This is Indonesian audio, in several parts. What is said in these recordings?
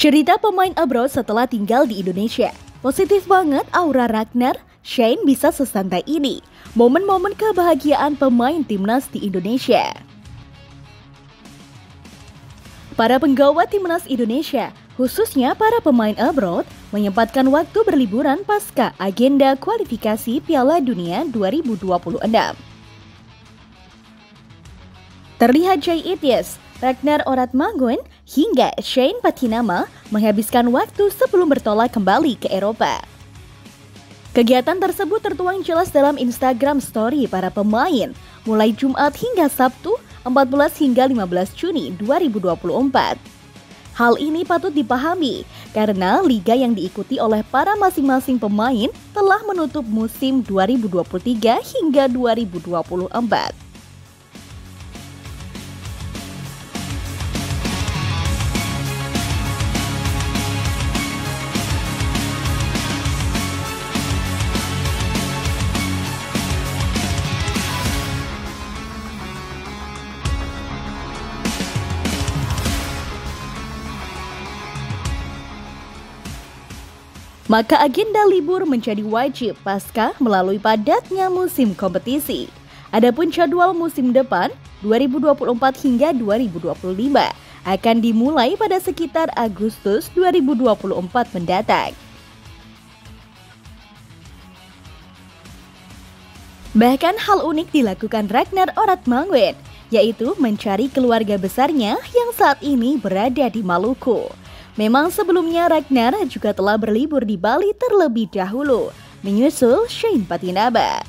Cerita pemain abroad setelah tinggal di Indonesia. Positif banget aura Ragnar, Shane bisa sesantai ini. Momen-momen kebahagiaan pemain timnas di Indonesia. Para penggawa timnas Indonesia, khususnya para pemain abroad, menyempatkan waktu berliburan pasca agenda kualifikasi Piala Dunia 2026. Terlihat Jay Ityas, Ragnar Oratmangun, hingga Shane Patinama menghabiskan waktu sebelum bertolak kembali ke Eropa. Kegiatan tersebut tertuang jelas dalam Instagram Story para pemain mulai Jumat hingga Sabtu 14 hingga 15 Juni 2024. Hal ini patut dipahami karena liga yang diikuti oleh para masing-masing pemain telah menutup musim 2023 hingga 2024. Maka agenda libur menjadi wajib pasca melalui padatnya musim kompetisi. Adapun jadwal musim depan 2024 hingga 2025 akan dimulai pada sekitar Agustus 2024 mendatang. Bahkan hal unik dilakukan Ragnar Oratmangun, yaitu mencari keluarga besarnya yang saat ini berada di Maluku. Memang sebelumnya Ragnar juga telah berlibur di Bali terlebih dahulu, menyusul Shane Patinaba.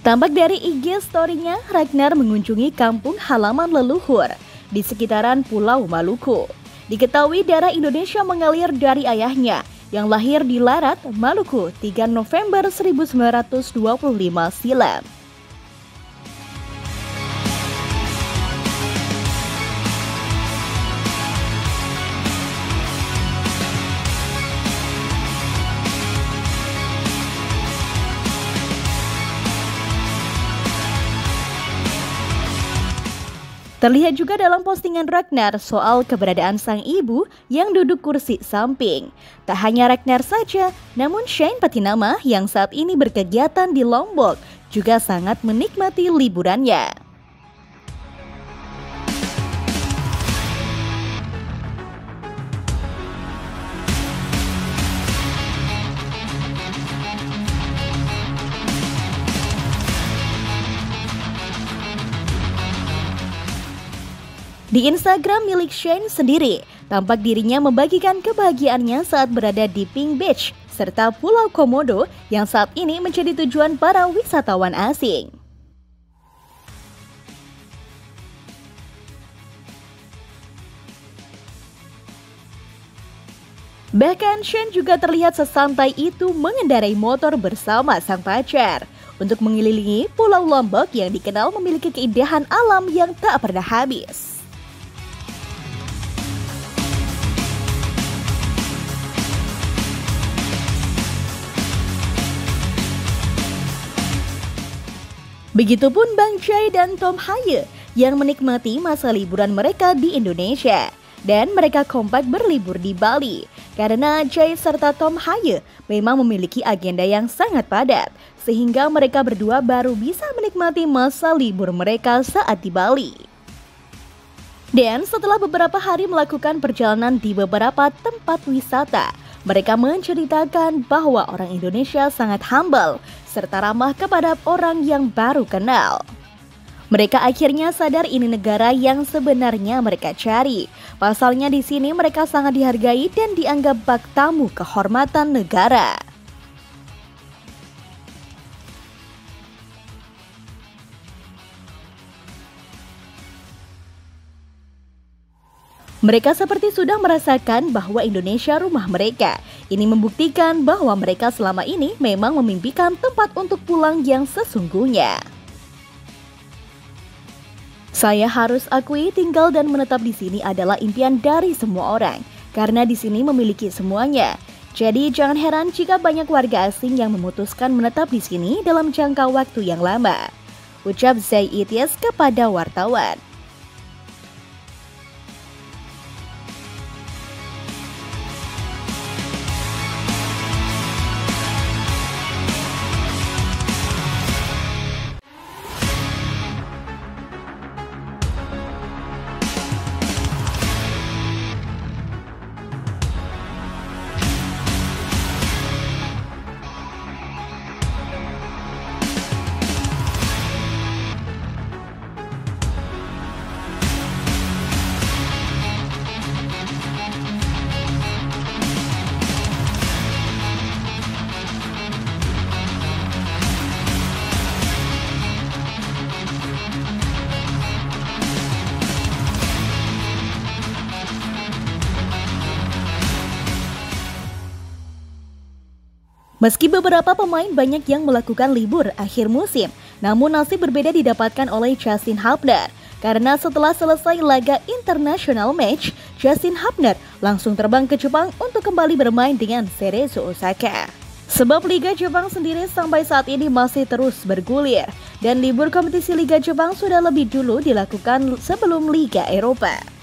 Tampak dari IG story-nya, Ragnar mengunjungi kampung halaman leluhur di sekitaran Pulau Maluku. Diketahui darah Indonesia mengalir dari ayahnya yang lahir di Larat, Maluku 3 November 1925 silam. Terlihat juga dalam postingan Ragnar soal keberadaan sang ibu yang duduk kursi samping. Tak hanya Ragnar saja, namun Shane Patinama yang saat ini berkegiatan di Lombok juga sangat menikmati liburannya. Di Instagram milik Shane sendiri, tampak dirinya membagikan kebahagiaannya saat berada di Pink Beach serta Pulau Komodo yang saat ini menjadi tujuan para wisatawan asing. Bahkan Shane juga terlihat sesantai itu mengendarai motor bersama sang pacar untuk mengelilingi Pulau Lombok yang dikenal memiliki keindahan alam yang tak pernah habis. Begitupun Bang Jai dan Tom Haye yang menikmati masa liburan mereka di Indonesia. Dan mereka kompak berlibur di Bali karena Jai serta Tom Haye memang memiliki agenda yang sangat padat sehingga mereka berdua baru bisa menikmati masa libur mereka saat di Bali. Dan setelah beberapa hari melakukan perjalanan di beberapa tempat wisata, mereka menceritakan bahwa orang Indonesia sangat humble serta ramah kepada orang yang baru kenal. Mereka akhirnya sadar ini negara yang sebenarnya mereka cari. Pasalnya di sini mereka sangat dihargai dan dianggap bak tamu kehormatan negara. Mereka seperti sudah merasakan bahwa Indonesia rumah mereka. Ini membuktikan bahwa mereka selama ini memang memimpikan tempat untuk pulang yang sesungguhnya. Saya harus akui tinggal dan menetap di sini adalah impian dari semua orang karena di sini memiliki semuanya. Jadi jangan heran jika banyak warga asing yang memutuskan menetap di sini dalam jangka waktu yang lama. Ucap Zay Ityas kepada wartawan. Meski beberapa pemain banyak yang melakukan libur akhir musim, namun nasib berbeda didapatkan oleh Justin Hubner. Karena setelah selesai laga international match, Justin Hubner langsung terbang ke Jepang untuk kembali bermain dengan Cerezo Osaka. Sebab Liga Jepang sendiri sampai saat ini masih terus bergulir dan libur kompetisi Liga Jepang sudah lebih dulu dilakukan sebelum Liga Eropa.